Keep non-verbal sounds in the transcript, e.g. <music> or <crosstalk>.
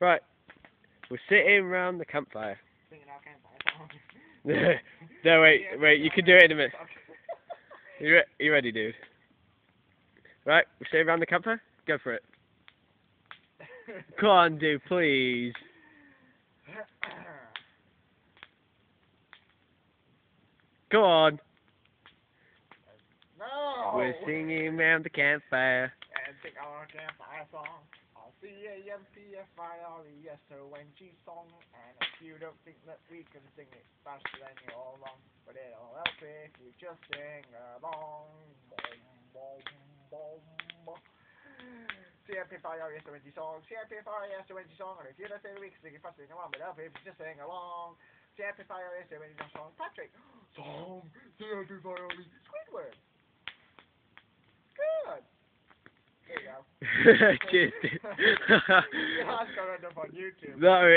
Right. We're sitting around the campfire. <laughs> Singing our campfire song. <laughs> no, wait, wait. You can do it in a minute. <laughs> You, re- you ready, dude? Right. We're sitting around the campfire. Go for it. Come on, dude, please. Go on. no! We're singing around the campfire. And sing our campfire song. Our C-A-M-P-F-I-R-E-S-O-N-G song. And if you don't think that we can sing it faster, then you're all wrong. But it'll help if you just sing along. Boom, boom, boom. C-A-M-P-F-I-R-E-S-O-N-G song. C-A-M-P-F-I-R-E-S-O-N-G song. And if you don't think we can sing it faster, then you're wrong. But it'll help if you just sing along. C-A-M-P-F-I-R-E-S-O-N-G song. Patrick. Song. C-A-M-P-F-I-R-E. Squidward. Good. There you go. Cheers, dude. that's going up on YouTube. no,